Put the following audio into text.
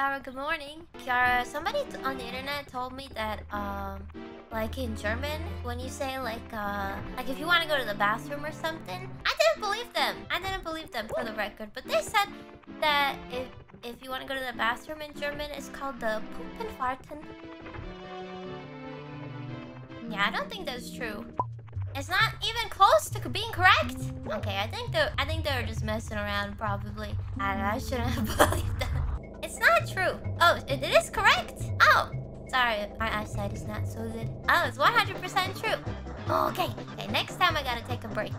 Kiara. Good morning. Kiara, somebody on the internet told me that, um, like in German, when you say like, uh, like if you want to go to the bathroom or something, I didn't believe them. I didn't believe them for the record, but they said that if if you want to go to the bathroom in German, it's called the Pupen farten. Yeah, I don't think that's true. It's not even close to being correct. Okay, I think they I think they were just messing around probably. And I shouldn't have believed not true. Oh, it, is correct. Oh, sorry, my eyesight is not so good. Oh, it's 100% true. Okay, okay, next time I gotta take a break.